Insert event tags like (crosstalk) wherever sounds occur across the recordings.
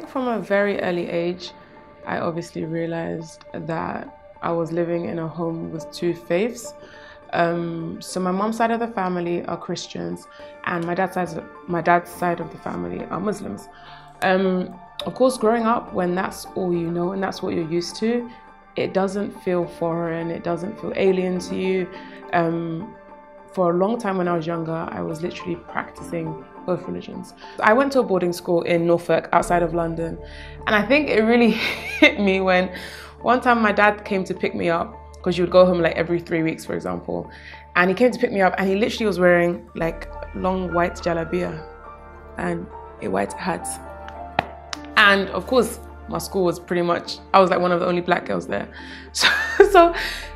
think from a very early age, I obviously realized that I was living in a home with two faiths. Um, so my mom's side of the family are Christians, and my dad's side, my dad's side of the family are Muslims. Um, of course, growing up, when that's all you know and that's what you're used to, it doesn't feel foreign. It doesn't feel alien to you. Um, for a long time when I was younger, I was literally practicing both religions. I went to a boarding school in Norfolk, outside of London, and I think it really (laughs) hit me when one time my dad came to pick me up because you would go home like every three weeks, for example, and he came to pick me up and he literally was wearing like long white jalabia and a white hat. And of course, my school was pretty much, I was like one of the only black girls there. (laughs) So, so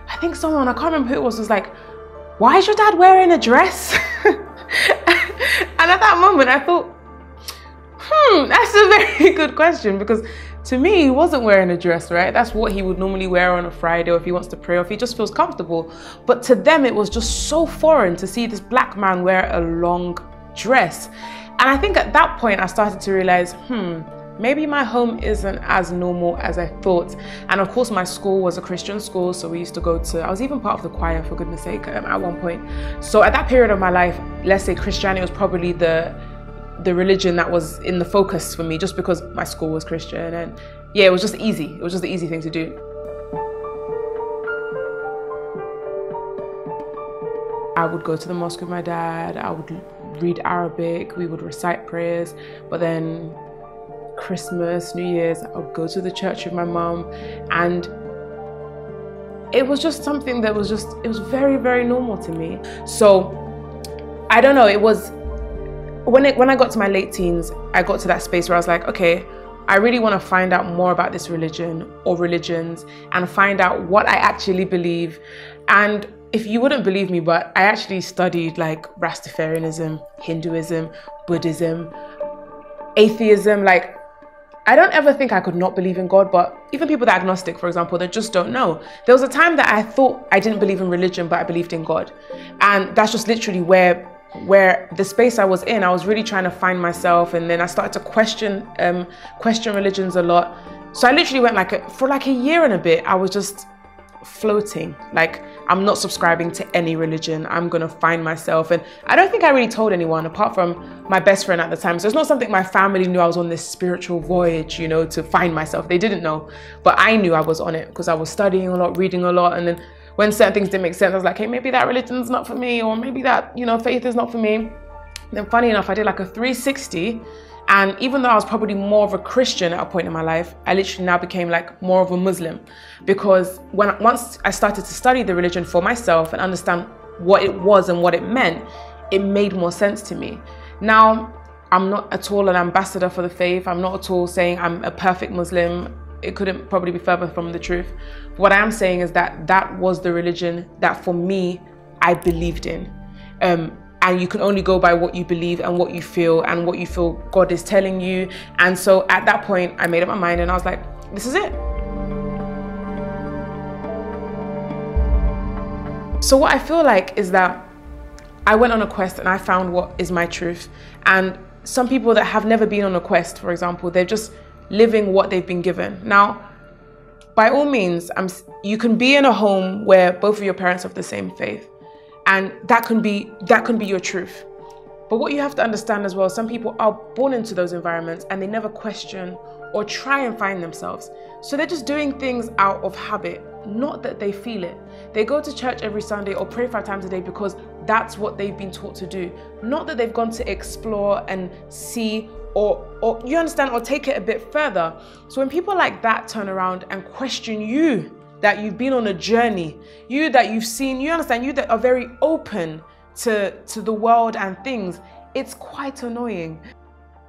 I think someone, I can't remember who it was, was like, why is your dad wearing a dress? (laughs) and at that moment, I thought, hmm, that's a very (laughs) good question because to me, he wasn't wearing a dress, right? That's what he would normally wear on a Friday or if he wants to pray or if he just feels comfortable. But to them, it was just so foreign to see this black man wear a long dress. And I think at that point, I started to realize, hmm, maybe my home isn't as normal as I thought. And of course, my school was a Christian school, so we used to go to, I was even part of the choir, for goodness sake, um, at one point. So at that period of my life, let's say Christianity was probably the the religion that was in the focus for me just because my school was Christian. And yeah it was just easy. It was just the easy thing to do. I would go to the mosque with my dad. I would read Arabic. We would recite prayers. But then Christmas, New Year's, I would go to the church with my mom and it was just something that was just, it was very, very normal to me. So I don't know, it was, when, it, when I got to my late teens, I got to that space where I was like, okay, I really want to find out more about this religion or religions and find out what I actually believe. And if you wouldn't believe me, but I actually studied like Rastafarianism, Hinduism, Buddhism, atheism, like I don't ever think I could not believe in God, but even people that are agnostic, for example, they just don't know. There was a time that I thought I didn't believe in religion, but I believed in God. And that's just literally where where the space I was in, I was really trying to find myself, and then I started to question um, question religions a lot. So I literally went like a, for like a year and a bit. I was just floating. Like, I'm not subscribing to any religion. I'm going to find myself. And I don't think I really told anyone apart from my best friend at the time. So it's not something my family knew I was on this spiritual voyage, you know, to find myself. They didn't know. But I knew I was on it because I was studying a lot, reading a lot. And then when certain things didn't make sense, I was like, hey, maybe that religion's not for me. Or maybe that, you know, faith is not for me. then funny enough, I did like a 360 and even though I was probably more of a Christian at a point in my life, I literally now became like more of a Muslim because when once I started to study the religion for myself and understand what it was and what it meant, it made more sense to me. Now, I'm not at all an ambassador for the faith. I'm not at all saying I'm a perfect Muslim. It couldn't probably be further from the truth. What I am saying is that that was the religion that for me I believed in. Um, and you can only go by what you believe and what you feel and what you feel God is telling you. And so at that point, I made up my mind and I was like, this is it. So, what I feel like is that I went on a quest and I found what is my truth. And some people that have never been on a quest, for example, they're just living what they've been given. Now, by all means, I'm, you can be in a home where both of your parents have the same faith and that can be that can be your truth. But what you have to understand as well some people are born into those environments and they never question or try and find themselves. So they're just doing things out of habit not that they feel it. They go to church every sunday or pray five times a day because that's what they've been taught to do. Not that they've gone to explore and see or, or you understand or take it a bit further. So when people like that turn around and question you that you've been on a journey, you that you've seen, you understand, you that are very open to, to the world and things, it's quite annoying.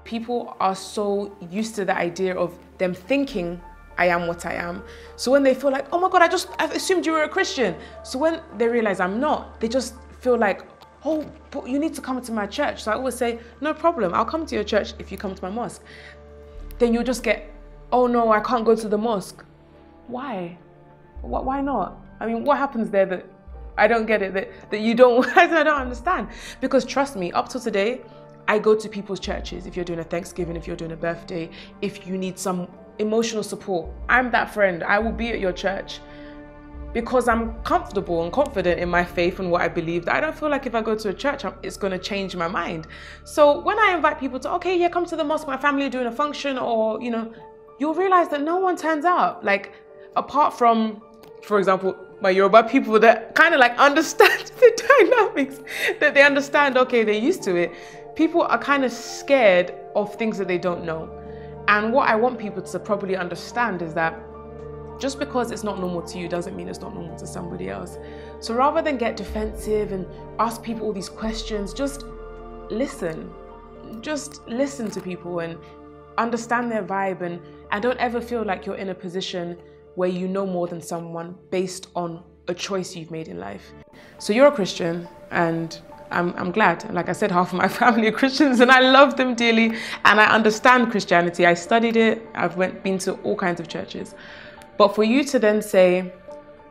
People are so used to the idea of them thinking I am what I am. So when they feel like, oh my God, I just I assumed you were a Christian. So when they realize I'm not, they just feel like, oh, but you need to come to my church. So I always say, no problem, I'll come to your church if you come to my mosque. Then you'll just get, oh no, I can't go to the mosque. Why? Why not? I mean, what happens there that I don't get it, that, that you don't, (laughs) I don't understand. Because trust me, up to today, I go to people's churches if you're doing a Thanksgiving, if you're doing a birthday, if you need some emotional support. I'm that friend. I will be at your church because I'm comfortable and confident in my faith and what I believe. That I don't feel like if I go to a church, it's going to change my mind. So when I invite people to, okay, yeah, come to the mosque, my family are doing a function, or, you know, you'll realize that no one turns up. Like, apart from, for example, my Yoruba people that kind of like (laughs) understand the dynamics, that they understand, okay, they're used to it. People are kind of scared of things that they don't know. And what I want people to properly understand is that just because it's not normal to you doesn't mean it's not normal to somebody else. So rather than get defensive and ask people all these questions, just listen. Just listen to people and understand their vibe and, and don't ever feel like you're in a position where you know more than someone based on a choice you've made in life. So you're a Christian and I'm, I'm glad. Like I said, half of my (laughs) family are Christians and I love them dearly and I understand Christianity. I studied it. I've went, been to all kinds of churches. But for you to then say,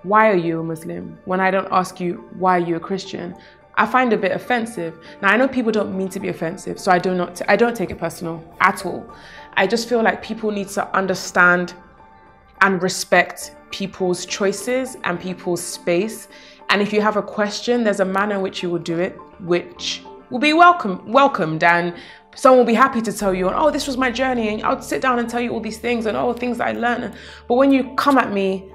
why are you a Muslim? When I don't ask you, why are you a Christian? I find a bit offensive. Now I know people don't mean to be offensive, so I do not I don't take it personal at all. I just feel like people need to understand and respect people's choices and people's space. And if you have a question, there's a manner in which you will do it, which will be welcome, welcomed, and someone will be happy to tell you, oh, this was my journey, and I'll sit down and tell you all these things and all the things I learned. But when you come at me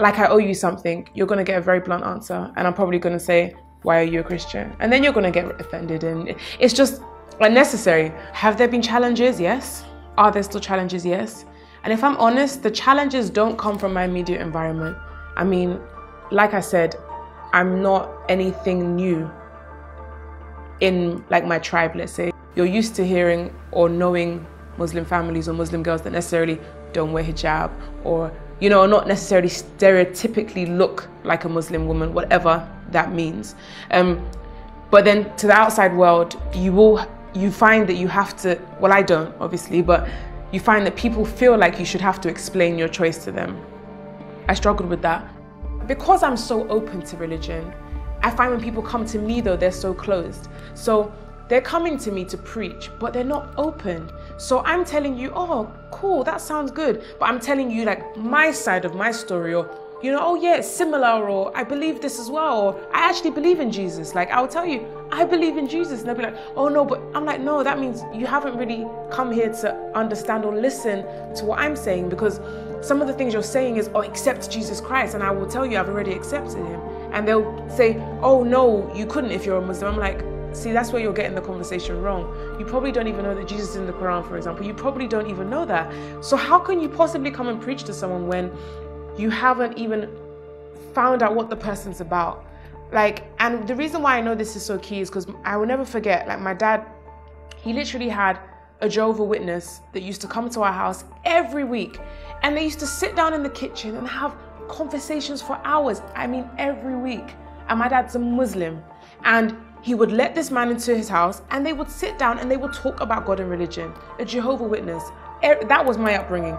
like I owe you something, you're gonna get a very blunt answer, and I'm probably gonna say, why are you a Christian? And then you're gonna get offended, and it's just unnecessary. Have there been challenges? Yes. Are there still challenges? Yes. And if I'm honest, the challenges don't come from my immediate environment. I mean, like I said, I'm not anything new in like my tribe, let's say. You're used to hearing or knowing Muslim families or Muslim girls that necessarily don't wear hijab or, you know, not necessarily stereotypically look like a Muslim woman, whatever that means. Um, but then to the outside world, you will you find that you have to well I don't obviously, but you find that people feel like you should have to explain your choice to them. I struggled with that. Because I'm so open to religion, I find when people come to me though, they're so closed. So they're coming to me to preach, but they're not open. So I'm telling you, oh, cool, that sounds good. But I'm telling you like my side of my story or you know, oh yeah, it's similar, or I believe this as well, or I actually believe in Jesus. Like I'll tell you, I believe in Jesus. And they'll be like, oh no, but I'm like, no, that means you haven't really come here to understand or listen to what I'm saying because some of the things you're saying is, oh, accept Jesus Christ. And I will tell you, I've already accepted him. And they'll say, oh no, you couldn't if you're a Muslim. I'm like, See, that's where you're getting the conversation wrong. You probably don't even know that Jesus is in the Quran, for example. You probably don't even know that. So, how can you possibly come and preach to someone when you haven't even found out what the person's about. Like, and the reason why I know this is so key is because I will never forget, like, my dad, he literally had a Jehovah Witness that used to come to our house every week. And they used to sit down in the kitchen and have conversations for hours. I mean, every week. And my dad's a Muslim. And he would let this man into his house and they would sit down and they would talk about God and religion. A Jehovah Witness. That was my upbringing.